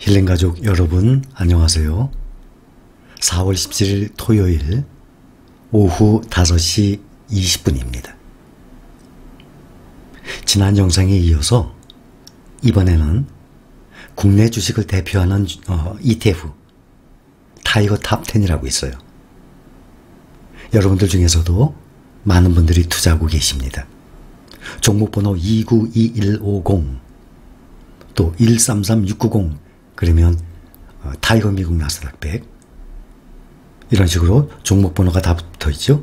힐링 가족 여러분 안녕하세요. 4월 17일 토요일 오후 5시 20분입니다. 지난 영상에 이어서 이번에는 국내 주식을 대표하는 어, ETF 타이거 탑10이라고 있어요. 여러분들 중에서도 많은 분들이 투자하고 계십니다. 종목번호 292150 또 133690 그러면 어, 타이거 미국 나스닥 100 이런 식으로 종목 번호가 다 붙어 있죠.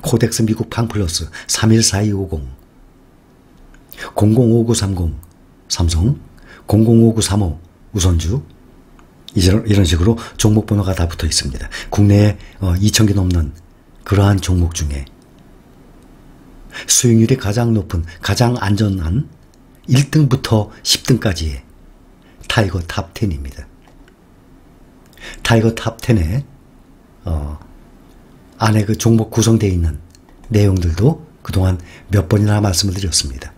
코덱스 미국 팡플러스 314250 005930 삼성. 005935 우선주. 이런 식으로 종목 번호가 다 붙어 있습니다. 국내에 2,000개 어, 넘는 그러한 종목 중에 수익률이 가장 높은 가장 안전한 1등부터 10등까지의 타이거 탑10입니다. 타이거 탑10에 어, 안에 그 종목 구성되어 있는 내용들도 그동안 몇 번이나 말씀을 드렸습니다.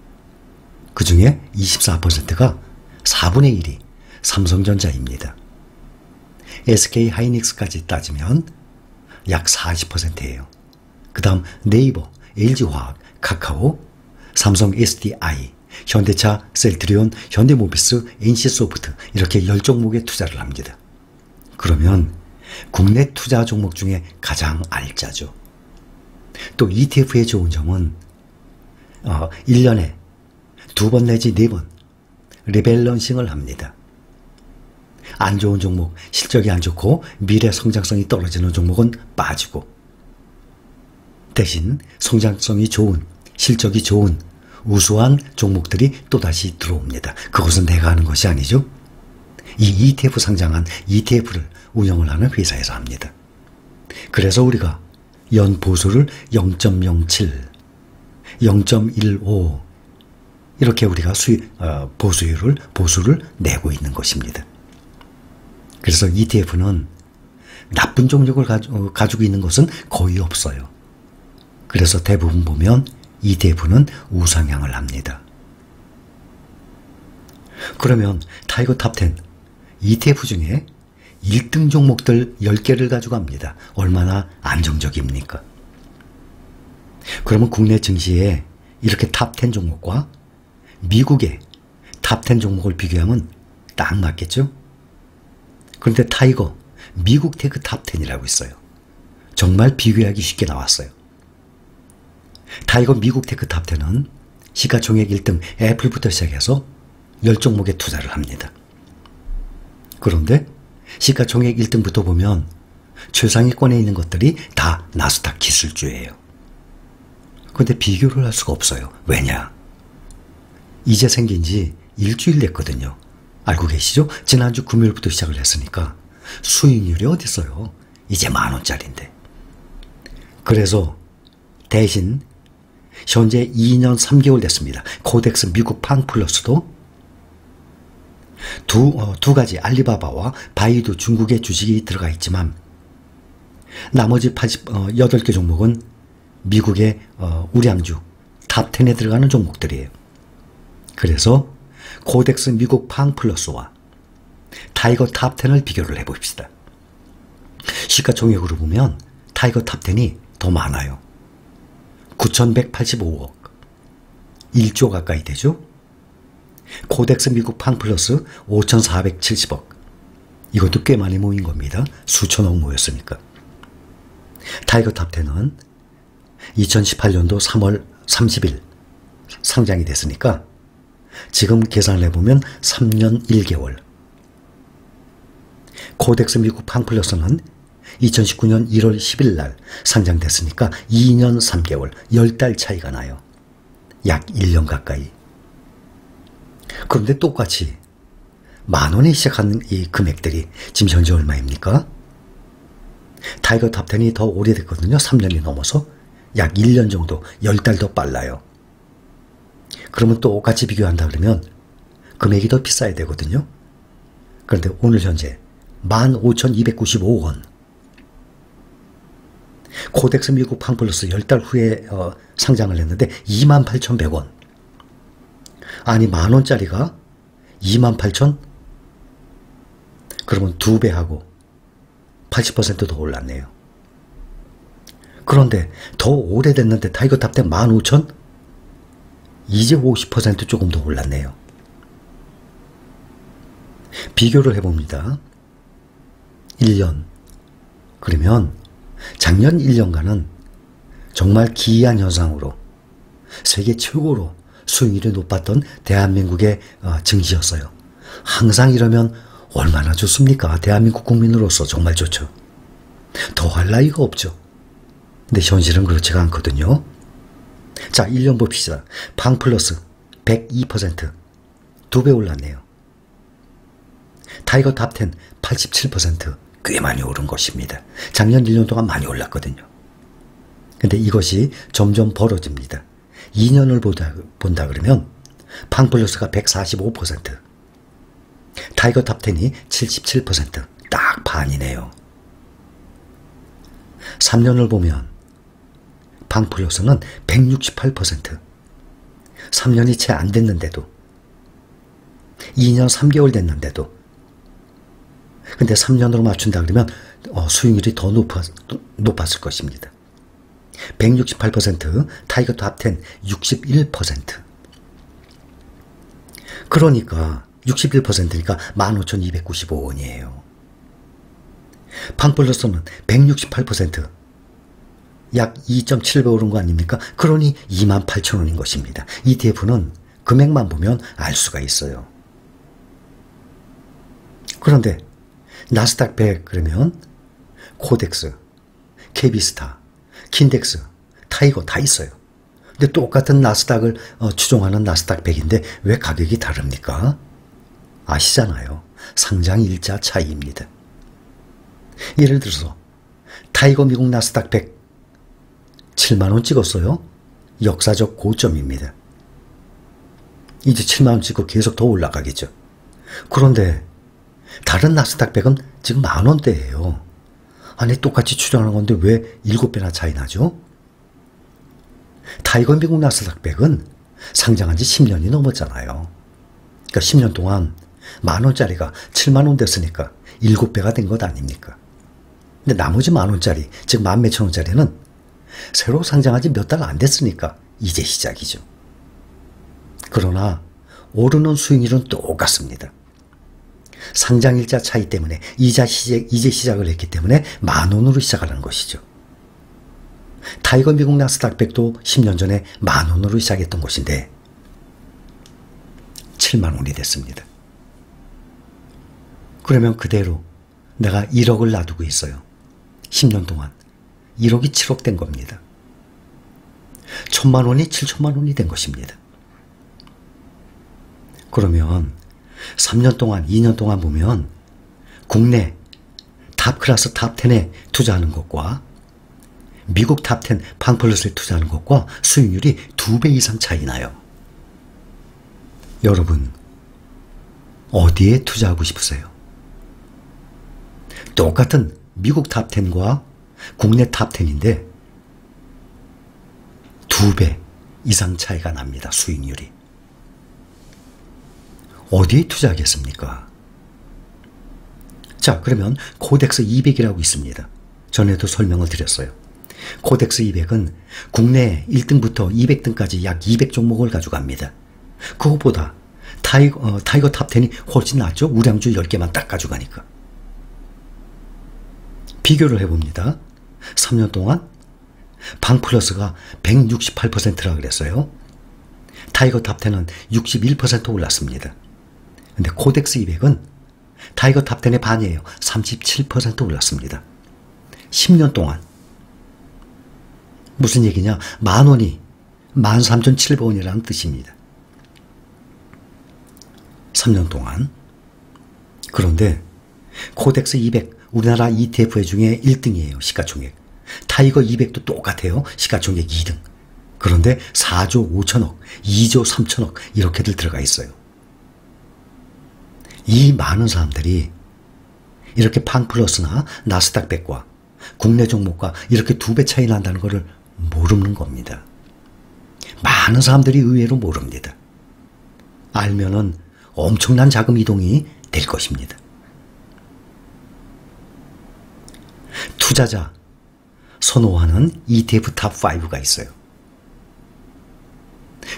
그 중에 24%가 4분의 1이 삼성전자입니다. SK 하이닉스까지 따지면 약 40%예요. 그 다음 네이버, LG화학, 카카오, 삼성 SDI, 현대차, 셀트리온, 현대모비스, NC소프트 이렇게 10종목에 투자를 합니다. 그러면 국내 투자 종목 중에 가장 알짜죠. 또 ETF의 좋은 점은 어, 1년에 두 번 내지 네 번 리밸런싱을 합니다. 안 좋은 종목, 실적이 안 좋고 미래 성장성이 떨어지는 종목은 빠지고 대신 성장성이 좋은, 실적이 좋은 우수한 종목들이 또다시 들어옵니다. 그것은 내가 하는 것이 아니죠. 이 ETF 상장한 ETF를 운영을 하는 회사에서 합니다. 그래서 우리가 연 보수를 0.07, 0.15 이렇게 우리가 수익, 어, 보수율을 보수를 내고 있는 것입니다. 그래서 ETF는 나쁜 종목을 가지고 있는 것은 거의 없어요. 그래서 대부분 보면 ETF는 우상향을 합니다. 그러면 타이거 탑10 ETF 중에 1등 종목들 10개를 가져갑니다. 얼마나 안정적입니까? 그러면 국내 증시에 이렇게 탑10 종목과 미국의 탑10 종목을 비교하면 딱 맞겠죠? 그런데 타이거 미국 테크 탑10이라고 있어요. 정말 비교하기 쉽게 나왔어요. 타이거 미국 테크 탑10은 시가총액 1등 애플부터 시작해서 10종목에 투자를 합니다. 그런데 시가총액 1등부터 보면 최상위권에 있는 것들이 다 나스닥 기술주예요. 그런데 비교를 할 수가 없어요. 왜냐? 이제 생긴 지 일주일 됐거든요. 알고 계시죠? 지난주 금요일부터 시작을 했으니까 수익률이 어디 있어요? 이제 만 원짜리인데. 그래서 대신 현재 2년 3개월 됐습니다. 코덱스 미국 팡플러스도 두, 어, 두 가지 알리바바와 바이두 중국의 주식이 들어가 있지만 나머지 80, 어, 8개 종목은 미국의 어, 우량주 탑10에 들어가는 종목들이에요. 그래서 코덱스 미국 팡플러스와 타이거 탑10을 비교를 해봅시다. 시가총액으로 보면 타이거 탑10이 더 많아요. 9,185억. 1조 가까이 되죠? 코덱스 미국 팡플러스 5,470억. 이것도 꽤 많이 모인 겁니다. 수천억 모였으니까. 타이거 탑10은 2018년도 3월 30일 상장이 됐으니까 지금 계산을 해보면 3년 1개월. 코덱스 미국 팡플러스는 2019년 1월 10일 날 상장됐으니까 2년 3개월, 10달 차이가 나요. 약 1년 가까이. 그런데 똑같이 만 원에 시작하는 이 금액들이 지금 현재 얼마입니까? 타이거 탑10이 더 오래됐거든요. 3년이 넘어서. 약 1년 정도, 10달 더 빨라요. 그러면 똑같이 비교한다 그러면 금액이 더 비싸야 되거든요. 그런데 오늘 현재 15,295원. 코덱스 미국 팡플러스 10달 후에 어, 상장을 했는데 28,100원. 아니 만 원짜리가 28,000 그러면 두 배하고 80%더 올랐네요. 그런데 더 오래됐는데 타이거 탑10 15,000? 이제 50% 조금 더 올랐네요. 비교를 해봅니다. 1년. 그러면 작년 1년간은 정말 기이한 현상으로 세계 최고로 수익률이 높았던 대한민국의 어, 증시였어요. 항상 이러면 얼마나 좋습니까? 대한민국 국민으로서 정말 좋죠. 더할 나위가 없죠. 근데 현실은 그렇지가 않거든요. 자, 1년 봅시다. 팡플러스 102%. 두 배 올랐네요. 타이거 탑10 87%. 꽤 많이 오른 것입니다. 작년 1년 동안 많이 올랐거든요. 근데 이것이 점점 벌어집니다. 2년을 보다, 본다 그러면 팡플러스가 145%, 타이거 탑10이 77%, 딱 반이네요. 3년을 보면 팡플러스는 168%, 3년이 채 안 됐는데도 2년 3개월 됐는데도 근데 3년으로 맞춘다 그러면 어, 수익률이 더 높았, 높았을 것입니다. 168%, 타이거 탑10 61%. 그러니까 61%니까 15,295원이에요. 팡플러스는 168%, 약 2.7배 오른 거 아닙니까? 그러니 28,000원인 것입니다. ETF는 금액만 보면 알 수가 있어요. 그런데 나스닥 100 그러면 코덱스, 케비스타, 킨덱스, 타이거 다 있어요. 근데 똑같은 나스닥을 어, 추종하는 나스닥 100인데 왜 가격이 다릅니까? 아시잖아요. 상장 일자 차이입니다. 예를 들어서 타이거 미국 나스닥 100 7만원 찍었어요. 역사적 고점입니다. 이제 7만원 찍고 계속 더 올라가겠죠. 그런데 다른 나스닥 100은 지금 만 원대예요. 아니 똑같이 추종하는 건데 왜 7배나 차이 나죠? 타이거 미국 나스닥 100은 상장한 지 10년이 넘었잖아요. 그러니까 10년 동안 만 원짜리가 7만 원 됐으니까 7배가 된 것 아닙니까? 근데 나머지 만 원짜리, 즉 만 몇천 원짜리는 새로 상장한 지 몇 달 안 됐으니까 이제 시작이죠. 그러나 오르는 수익률은 똑같습니다. 상장일자 차이 때문에 이자 시작, 이제 시작을 했기 때문에 만 원으로 시작하는 것이죠. 타이거 미국 나스닥 100도 10년 전에 만 원으로 시작했던 것인데 7만 원이 됐습니다. 그러면 그대로 내가 1억을 놔두고 있어요. 10년 동안. 1억이 7억 된 겁니다. 천만 원이 7천만 원이 된 것입니다. 그러면 3년 동안, 2년 동안 보면 국내 탑 클래스 탑 10에 투자하는 것과 미국 탑10 팡플러스에 투자하는 것과 수익률이 두 배 이상 차이 나요. 여러분, 어디에 투자하고 싶으세요? 똑같은 미국 탑 10과 국내 탑 10인데 두 배 이상 차이가 납니다. 수익률이. 어디에 투자하겠습니까? 자, 그러면 KODEX 200이라고 있습니다. 전에도 설명을 드렸어요. KODEX 200은 국내 1등부터 200등까지 약 200종목을 가져갑니다. 그것보다 TIGER, 어, TIGER TOP10이 훨씬 낫죠? 우량주 10개만 딱 가져가니까. 비교를 해봅니다. 3년 동안 FANG플러스가 168%라 그랬어요. TIGER TOP10은 61% 올랐습니다. 근데 KODEX 200은 TIGER TOP10의 반이에요. 37% 올랐습니다. 10년 동안. 무슨 얘기냐? 만 원이 13,700원이라는 뜻입니다. 3년 동안. 그런데 KODEX 200 우리나라 ETF 중에 1등이에요. 시가총액. TIGER 200도 똑같아요. 시가총액 2등. 그런데 4조 5천억, 2조 3천억 이렇게들 들어가 있어요. 이 많은 사람들이 이렇게 팡플러스나 나스닥 100과 국내 종목과 이렇게 두 배 차이 난다는 것을 모르는 겁니다. 많은 사람들이 의외로 모릅니다. 알면은 엄청난 자금 이동이 될 것입니다. 투자자 선호하는 ETF TOP5가 있어요.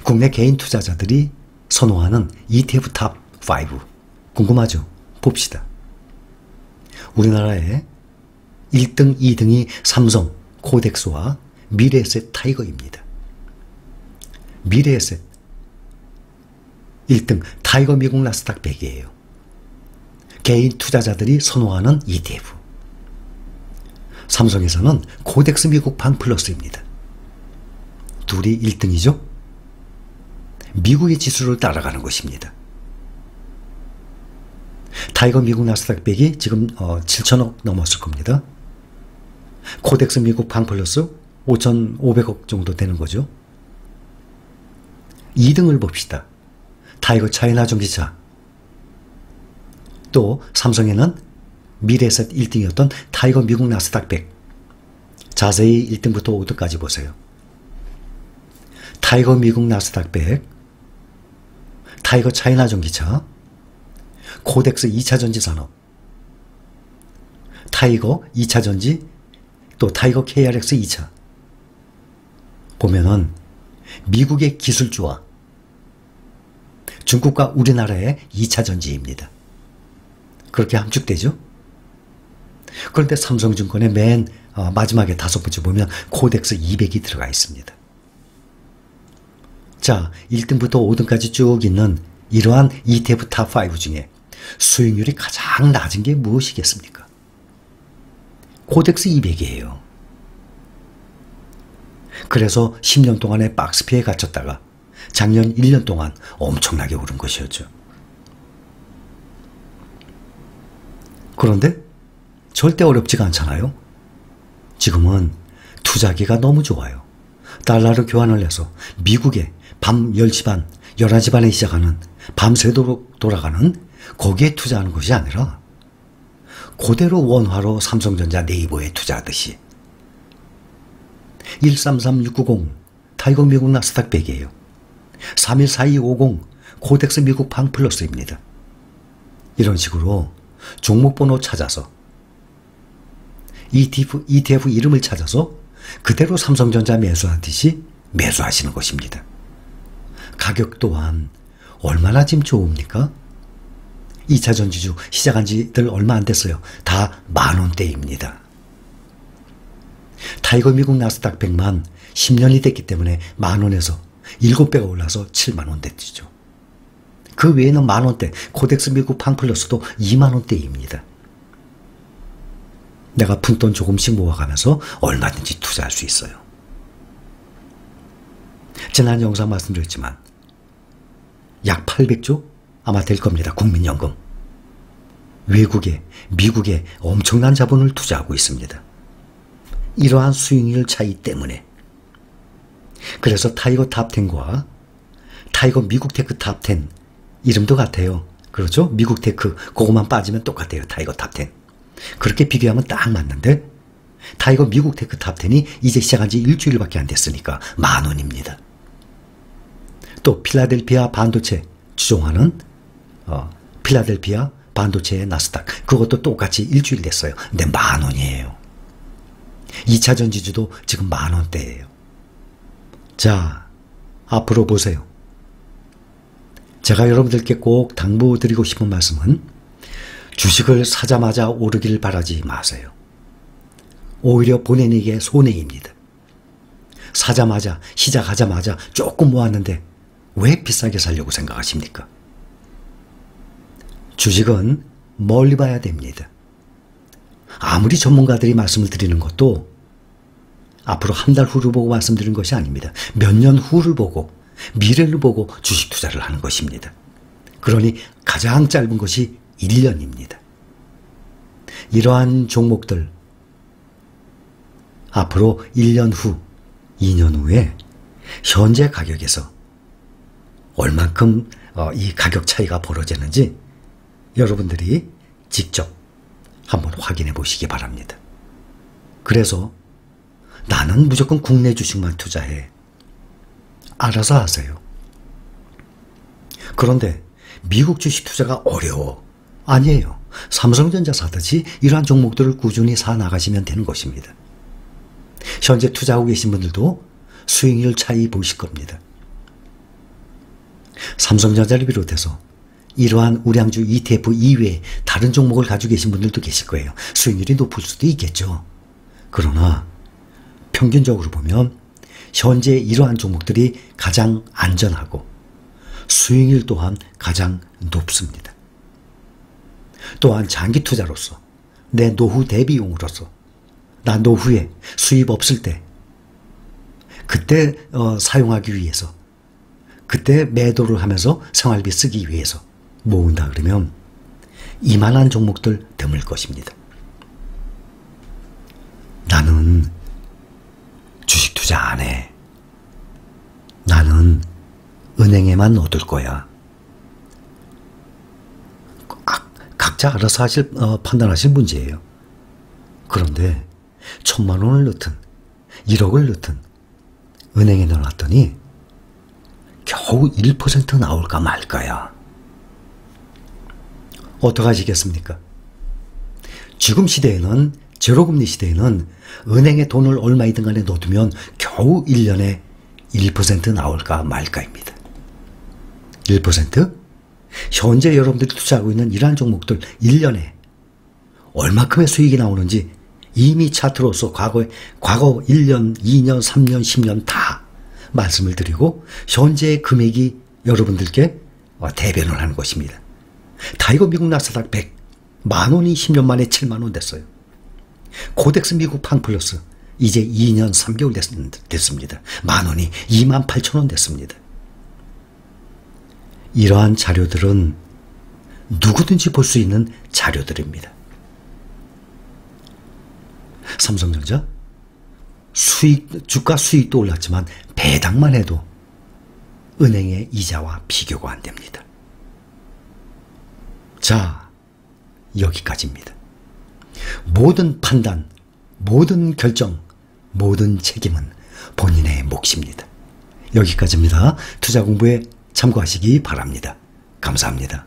국내 개인 투자자들이 선호하는 ETF TOP5 궁금하죠? 봅시다. 우리나라의 1등, 2등이 삼성, KODEX와 미래에셋 TIGER입니다. 미래에셋 1등 TIGER 미국 나스닥 100이에요. 개인 투자자들이 선호하는 ETF. 삼성에서는 KODEX 미국 FANG 플러스입니다. 둘이 1등이죠? 미국의 지수를 따라가는 것입니다. TIGER 미국 나스닥 100이 지금 어, 7천억 넘었을 겁니다. KODEX 미국 FANG 플러스 5,500억 정도 되는 거죠. 2등을 봅시다. TIGER China 전기차. 또 삼성에는 미래에셋 1등이었던 TIGER 미국 나스닥 100. 자세히 1등부터 5등까지 보세요. TIGER 미국 나스닥 100, TIGER China 전기차, KODEX 2차 전지 산업, TIGER 2차 전지, 또 TIGER KRX 2차. 보면은 미국의 기술주와 중국과 우리나라의 2차 전지입니다. 그렇게 함축되죠? 그런데 삼성증권의 맨 어, 마지막에 다섯 번째 보면 KODEX 200이 들어가 있습니다. 자, 1등부터 5등까지 쭉 있는 이러한 ETF TOP5 중에 수익률이 가장 낮은 게 무엇이겠습니까? 코덱스 200이에요. 그래서 10년 동안의 박스피에 갇혔다가 작년 1년 동안 엄청나게 오른 것이었죠. 그런데 절대 어렵지가 않잖아요. 지금은 투자기가 너무 좋아요. 달러를 교환을 해서 미국에 밤 10시 반, 11시 반에 시작하는 밤새도록 돌아가는 거기에 투자하는 것이 아니라 그대로 원화로 삼성전자 네이버에 투자하듯이 133690 TIGER 미국 나스닥 100이에요. 314250 KODEX 미국 FANG 플러스입니다. 이런 식으로 종목번호 찾아서 ETF, ETF 이름을 찾아서 그대로 삼성전자 매수하듯이 매수하시는 것입니다. 가격 또한 얼마나 지금 좋습니까? 2차 전지주 시작한 지들 얼마 안 됐어요. 다 만원대입니다. TIGER 미국 나스닥 100만 10년이 됐기 때문에 만원에서 7배가 올라서 7만원 됐죠. 그 외에는 만원대, KODEX 미국 FANG플러스도 2만원대입니다. 내가 푼돈 조금씩 모아가면서 얼마든지 투자할 수 있어요. 지난 영상 말씀드렸지만 약 800조 아마 될 겁니다. 국민연금. 외국에, 미국에 엄청난 자본을 투자하고 있습니다. 이러한 수익률 차이 때문에 그래서 TIGER TOP10과 TIGER 미국 tech TOP10 이름도 같아요. 그렇죠? 미국 tech 그것만 빠지면 똑같아요. TIGER TOP10. 그렇게 비교하면 딱 맞는데 TIGER 미국 tech TOP10이 이제 시작한 지 일주일밖에 안 됐으니까 만 원입니다. 또 필라델피아 반도체 추종하는 어, 필라델피아 반도체의 나스닥 그것도 똑같이 일주일 됐어요. 근데 만 원이에요. 2차 전지주도 지금 만 원대예요. 자, 앞으로 보세요. 제가 여러분들께 꼭 당부드리고 싶은 말씀은 주식을 사자마자 오르기를 바라지 마세요. 오히려 본인에게 손해입니다. 사자마자, 시작하자마자 조금 모았는데 왜 비싸게 살려고 생각하십니까? 주식은 멀리 봐야 됩니다. 아무리 전문가들이 말씀을 드리는 것도 앞으로 한 달 후를 보고 말씀드리는 것이 아닙니다. 몇 년 후를 보고 미래를 보고 주식 투자를 하는 것입니다. 그러니 가장 짧은 것이 1년입니다. 이러한 종목들 앞으로 1년 후, 2년 후에 현재 가격에서 얼만큼 어, 이 가격 차이가 벌어지는지 여러분들이 직접 한번 확인해 보시기 바랍니다. 그래서 나는 무조건 국내 주식만 투자해. 알아서 하세요. 그런데 미국 주식 투자가 어려워. 아니에요. 삼성전자 사듯이 이러한 종목들을 꾸준히 사 나가시면 되는 것입니다. 현재 투자하고 계신 분들도 수익률 차이 보실 겁니다. 삼성전자를 비롯해서 이러한 우량주 ETF 이외에 다른 종목을 가지고 계신 분들도 계실 거예요. 수익률이 높을 수도 있겠죠. 그러나 평균적으로 보면 현재 이러한 종목들이 가장 안전하고 수익률 또한 가장 높습니다. 또한 장기 투자로서 내 노후 대비용으로서 나 노후에 수입 없을 때 그때 어, 사용하기 위해서 그때 매도를 하면서 생활비 쓰기 위해서 모은다 그러면 이만한 종목들 드물 것입니다. 나는 주식 투자 안 해. 나는 은행에만 얻을 거야. 아, 각자 알아서 하실, 어, 판단하실 문제예요. 그런데 천만 원을 넣든 1억을 넣든 은행에 넣어놨더니 겨우 1% 나올까 말까야. 어떡하시겠습니까? 지금 시대에는 제로금리 시대에는 은행에 돈을 얼마이든 간에 넣어두면 겨우 1년에 1% 나올까 말까입니다. 1%? 현재 여러분들이 투자하고 있는 이러한 종목들 1년에 얼마큼의 수익이 나오는지 이미 차트로서 과거에, 과거 1년, 2년, 3년, 10년 다 말씀을 드리고 현재의 금액이 여러분들께 대변을 하는 것입니다. TIGER 미국 나스닥 100, 만 원이 10년 만에 7만 원 됐어요. KODEX 미국 FANG플러스, 이제 2년 3개월 됐, 습니다 만 원이 2만 8천 원 됐습니다. 이러한 자료들은 누구든지 볼 수 있는 자료들입니다. 삼성전자 수익 주가 수익도 올랐지만 배당만 해도 은행의 이자와 비교가 안 됩니다. 자, 여기까지입니다. 모든 판단, 모든 결정, 모든 책임은 본인의 몫입니다. 여기까지입니다. 투자 공부에 참고하시기 바랍니다. 감사합니다.